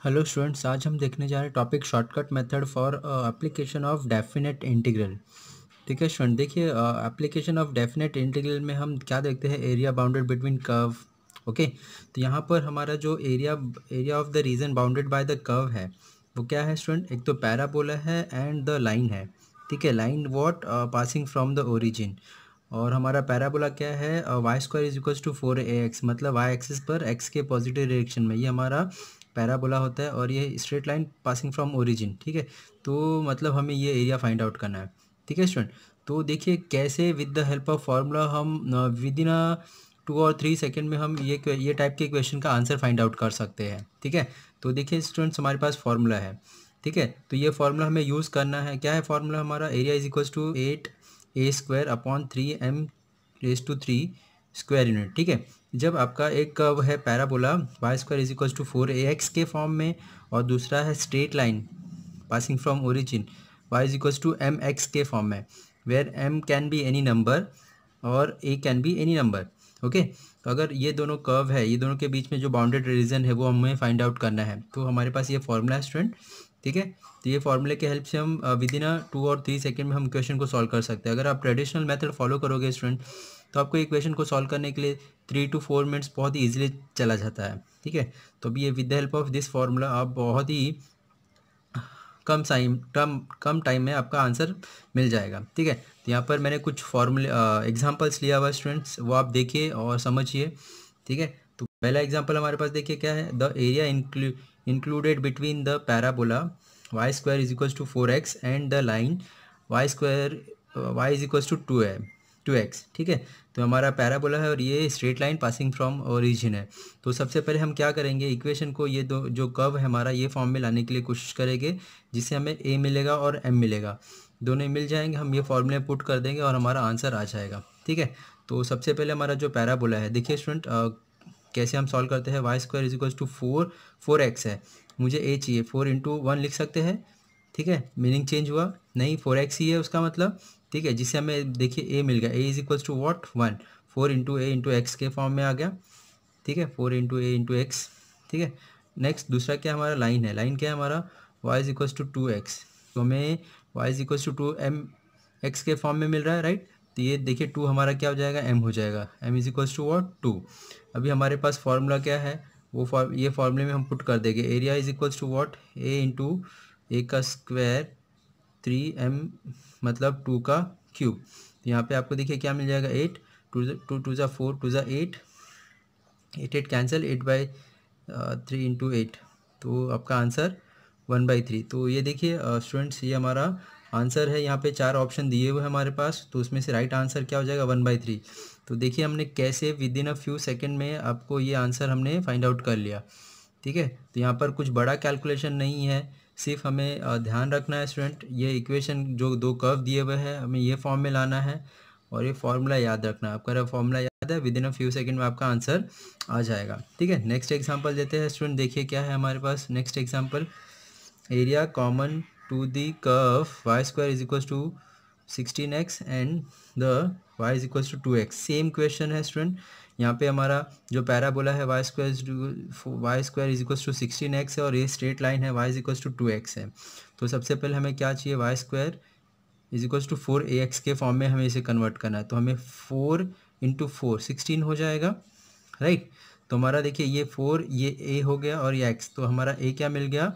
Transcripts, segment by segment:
Hello students आज हम देखने जा रहे हैं topic shortcut method for application of definite integral ठीक है स्टूडेंट देखिए एप्लीकेशन ऑफ़ डेफिनेट इंटीग्रल में हम क्या देखते हैं? Area bounded between curve okay तो यहाँ पर हमारा जो area area of the region bounded by the curve है, वो क्या है स्टूडेंट एक तो पैराबोला है एंड द लाइन है। ठीक है line what passing from the origin और हमारा पैराबोला क्या है? Y square is equals to four A X मतलब वाई एक्सिस पर एक्स के पॉजिटिव डायरेक्शन में। ये हमारा पैराबोला होता है और ये straight line passing from origin, ठीक है? तो मतलब हमें ये एरिया फाइंड आउट करना है, ठीक है स्टूडेंट? तो देखिए कैसे with the help of formula हम विद इन अ, टू और थ्री सेकेंड में हम ये ये टाइप के क्वेश्चन का आंसर फाइंड आउट कर सकते हैं, ठीक है? तो देखिए स्टूडेंट्स हमारे पास फार्मूला है, ठीक है? तो ये फार्मूला हमें यूज़ करना है। क्या है फार्मूला हमारा? Area is equals to eight a square upon three m raise to three square unit, ठीक है? जब आपका एक कर्व है parabola y square is equals to four a x के फॉर्म में, और दूसरा है straight line passing from origin y is equals to m x के फॉर्म में where m can be any number और a can be any number okay तो अगर ये दोनों कर्व है, ये दोनों के बीच में जो बाउंडेड रीजन है, वो हमें फाइंड आउट करना है तो हमारे पास ये फॉर्मूला है स्टूडेंट ठीक है? तो ये फॉर्मूले के हेल्प से हम विद इन अ टू और थ्री सेकेंड में हम क्वेश्चन को सॉल्व कर सकते हैं। अगर आप ट्रेडिशनल मेथड फॉलो करोगे स्टूडेंट तो आपको एक क्वेश्चन को सॉल्व करने के लिए थ्री टू फोर मिनट्स बहुत ही ईजिली चला जाता है, ठीक है? तो अभी ये with the help of this formula आप बहुत ही कम टाइम कम कम टाइम में आपका आंसर मिल जाएगा, ठीक है? तो यहाँ पर मैंने कुछ फॉर्मूले एग्जांपल्स लिया हुआ स्टूडेंट्स वो आप देखिए और समझिए, ठीक है? तो पहला एग्जांपल हमारे पास देखिए क्या है? The area included between the parabola y square is equals to four x and the line y square y is equals to two है टू एक्स, ठीक है? तो हमारा पैराबोला है और ये straight line passing from origin है। तो सबसे पहले हम क्या करेंगे? इक्वेशन को ये दो, जो कर्व है हमारा, ये फॉर्म में लाने के लिए कोशिश करेंगे, जिससे हमें ए मिलेगा और एम मिलेगा। दोनों मिल जाएँगे, हम ये फॉर्मूले पुट कर देंगे और हमारा आंसर आ जाएगा, ठीक है? तो सबसे पहले हमारा जो पैराबोला है, देखिए स्टूडेंट कैसे हम सॉल्व करते हैं? Y square is equals to four four x है। मुझे ए चाहिए, फोर इंटू वन लिख सकते हैं? ठीक है? मीनिंग चेंज हुआ? नहीं, फोर एक्स ही है उसका मतलब। ठीक है जिससे हमें देखिए ए मिल गया। A is equals to what one four into a into x के फॉर्म में आ गया। ठीक है four into a into x ठीक है नेक्स्ट दूसरा क्या हमारा लाइन है? लाइन क्या है हमारा? Y is equals to two x तो हमें y is equals to two m x के फॉर्म में मिल रहा है राइट तो ये देखिए टू हमारा क्या हो जाएगा? एम हो जाएगा। M is equals to what two अभी हमारे पास फार्मूला क्या है? वो फॉर्म ये फार्मूले में हम पुट कर देंगे। Area is equals to what a into a का स्क्वायर थ्री एम मतलब टू का क्यूब तो यहाँ पे आपको देखिए क्या मिल जाएगा एट टू टू टू ज़ा फोर टू ज़ा eight eight eight cancel eight by three into eight तो आपका आंसर वन बाई थ्री तो ये देखिए स्टूडेंट्स ये हमारा आंसर है। यहाँ पे चार ऑप्शन दिए हुए हैं हमारे पास तो उसमें से राइट आंसर क्या हो जाएगा वन बाई थ्री तो देखिए हमने कैसे within a few second में आपको ये आंसर हमने फाइंड आउट कर लिया। ठीक है? तो यहाँ पर कुछ बड़ा कैलकुलेशन नहीं है। सिर्फ़ हमें ध्यान रखना है स्टूडेंट ये इक्वेशन जो दो कर्व दिए हुए हैं, हमें ये फॉर्म में लाना है और ये फॉर्मूला याद रखना है। आपका फॉर्मूला याद है within a few second में आपका आंसर आ जाएगा। ठीक है? नेक्स्ट एग्ज़ाम्पल देते हैं स्टूडेंट देखिए क्या है हमारे पास। Next example area common to the curve y square is equal to sixteen x and the y is equal to two x same question है स्टूडेंट यहाँ पे हमारा जो पैराबोला है y square y square is equal to sixteen x है और ये स्ट्रेट लाइन है y is equal to two x है। तो सबसे पहले हमें क्या चाहिए? Y square is equal to four a x के फॉर्म में हमें इसे कन्वर्ट करना है। तो हमें फोर इंटू फोर सिक्सटीन हो जाएगा राइट तो हमारा देखिए, ये फोर ये ए हो गया और ये एक्स तो हमारा ए क्या मिल गया?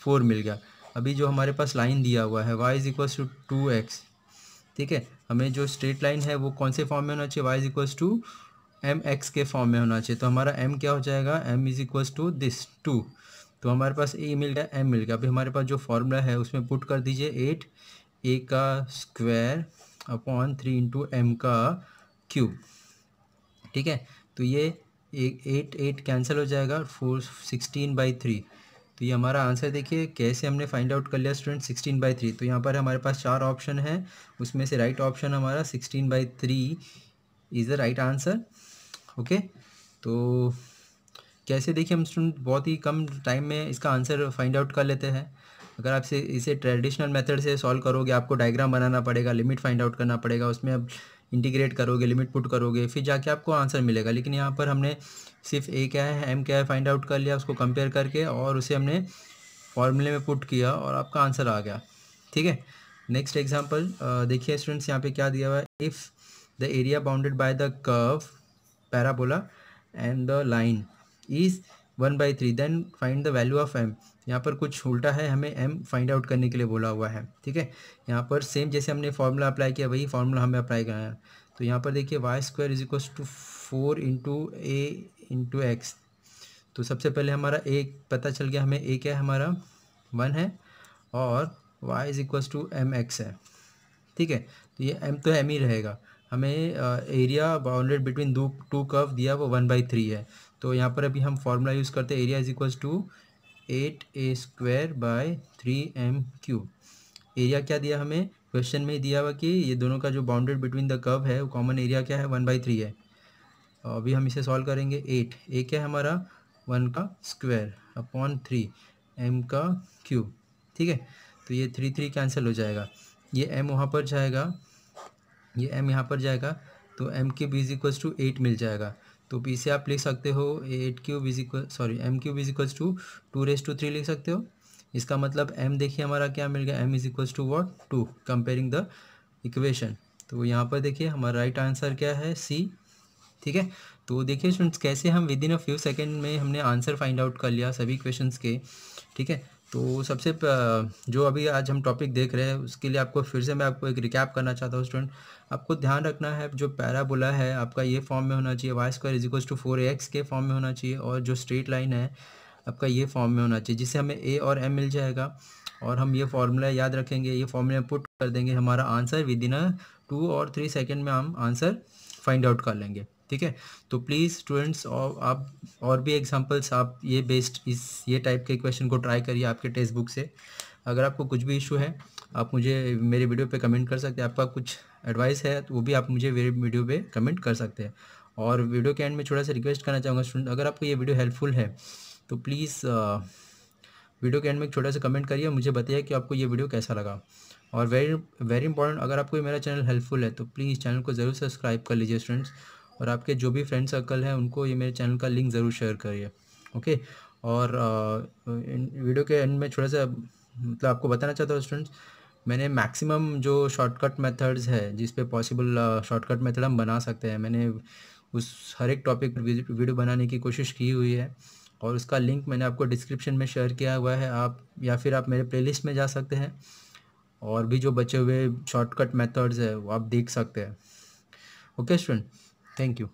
फोर मिल गया। अभी जो हमारे पास लाइन दिया हुआ है y is equals to two x ठीक है? हमें जो स्ट्रेट लाइन है, वो कौन से फॉर्म में होना चाहिए? Y is equals to m x के फॉर्म में होना चाहिए। तो हमारा एम क्या हो जाएगा? M is equals to this two तो हमारे पास ए मिल गया एम मिल गया। अभी हमारे पास जो फॉर्मूला है, उसमें पुट कर दीजिए एट ए का square upon three into m का क्यूब ठीक है? तो ये एट एट कैंसिल हो जाएगा फोर सिक्सटीन बाई थ्री तो ये हमारा आंसर देखिए, कैसे हमने फाइंड आउट कर लिया स्टूडेंट सिक्सटीन बाई थ्री तो यहाँ पर हमारे पास चार ऑप्शन है। उसमें से राइट ऑप्शन हमारा sixteen by three is the right answer okay तो कैसे देखिए, हम स्टूडेंट बहुत ही कम टाइम में इसका आंसर फाइंड आउट कर लेते हैं। अगर आप इसे इसे ट्रेडिशनल मेथड से सॉल्व करोगे, आपको डायग्राम बनाना पड़ेगा लिमिट फाइंड आउट करना पड़ेगा, उसमें अब इंटीग्रेट करोगे लिमिट पुट करोगे, फिर जाके आपको आंसर मिलेगा। लेकिन यहाँ पर हमने सिर्फ़ ए क्या है एम क्या है फाइंड आउट कर लिया, उसको कंपेयर करके और उसे हमने फॉर्मूले में पुट किया और आपका आंसर आ गया। ठीक है? नेक्स्ट एग्ज़ाम्पल देखिए स्टूडेंट्स यहाँ पे क्या दिया हुआ है? If the area bounded by the curve parabola and the line is one by three then find the value of m यहाँ पर कुछ उल्टा है, हमें एम फाइंड आउट करने के लिए बोला हुआ है, ठीक है? यहाँ पर सेम जैसे हमने फॉर्मूला अप्लाई किया, वही फार्मूला हमें अप्लाई करना है। तो यहाँ पर देखिए y square is equal to four into a into x तो सबसे पहले हमारा ए पता चल गया, हमें ए क्या है? हमारा वन है, और y is equal to m x है, ठीक है? तो ये एम तो एम ही रहेगा। हमें एरिया बाउंडेड बिटवीन दो टू कर्व दिया वो वन बाई थ्री है। तो यहाँ पर अभी हम फॉर्मूला यूज़ करते हैं area is equals to eight a square by three m cube area क्या दिया हमें? क्वेश्चन में दिया हुआ कि ये दोनों का जो बाउंडेड बिटवीन द कर्व है, वो कॉमन एरिया क्या है? वन बाई थ्री है। अभी हम इसे सॉल्व करेंगे एट ए क्या है हमारा? वन का स्क्वायर अपॉन थ्री एम का क्यूब ठीक है? तो ये थ्री थ्री कैंसिल हो जाएगा। ये एम वहाँ पर जाएगा। ये एम यहाँ पर जाएगा तो m cube is equals to eight मिल जाएगा। तो पी से आप लिख सकते हो eight cube is equal sorry m cube is equals to two raise to three लिख सकते हो। इसका मतलब एम देखिए हमारा क्या मिल गया m is equals to what two comparing the equation तो यहाँ पर देखिए हमारा राइट आंसर क्या है? सी ठीक है? तो देखिए स्टूडेंट्स कैसे हम within a few second में हमने आंसर फाइंड आउट कर लिया सभी क्वेश्चंस के, ठीक है? तो सबसे जो अभी आज हम टॉपिक देख रहे हैं, उसके लिए आपको फिर से मैं आपको एक रिकैप करना चाहता हूँ स्टूडेंट आपको ध्यान रखना है, जो पैराबोला है, आपका ये फॉर्म में होना चाहिए y square is equal to four x के फॉर्म में होना चाहिए, और जो स्ट्रेट लाइन है, आपका ये फॉर्म में होना चाहिए, जिससे हमें ए और एम मिल जाएगा, और हम ये फार्मूला याद रखेंगे, ये फार्मूला पुट कर देंगे, हमारा आंसर विद इन अ टू और थ्री सेकेंड में हम आंसर फाइंड आउट कर लेंगे। ठीक है? तो प्लीज़ स्टूडेंट्स और आप, और भी एग्जांपल्स आप ये बेस्ड इस, ये टाइप के क्वेश्चन को ट्राई करिए आपके टेक्स्ट बुक से। अगर आपको कुछ भी इशू है, आप मुझे मेरे वीडियो पे कमेंट कर सकते हैं। आपका कुछ एडवाइस है तो वो भी आप मुझे मेरे वीडियो पे कमेंट कर सकते हैं। और वीडियो के एंड में थोड़ा सा रिक्वेस्ट करना चाहूँगा स्टूडेंट अगर आपको ये वीडियो हेल्पफुल है तो प्लीज़ वीडियो के एंड में छोटा सा कमेंट करिए मुझे बताइए कि आपको ये वीडियो कैसा लगा। और वेरी वेरी इंपॉर्टेंट अगर आपको मेरा चैनल हेल्पफुल है तो प्लीज़ चैनल को ज़रूर सब्सक्राइब कर लीजिए स्टूडेंट्स और आपके जो भी फ्रेंड सर्कल हैं, उनको ये मेरे चैनल का लिंक ज़रूर शेयर करिए ओके और वीडियो के एंड में थोड़ा सा मतलब आपको बताना चाहता हूँ स्टूडेंट्स मैंने मैक्सिमम जो शॉर्टकट मेथड्स है, जिस पे पॉसिबल शॉर्टकट मेथड हम बना सकते हैं, मैंने उस हर एक टॉपिक पर वीडियो बनाने की कोशिश की हुई है और उसका लिंक मैंने आपको डिस्क्रिप्शन में शेयर किया हुआ है, आप या फिर आप मेरे प्लेलिस्ट में जा सकते हैं और भी जो बचे हुए शॉर्टकट मेथड्स है, वो आप देख सकते हैं ओके स्टूडेंट Thank you.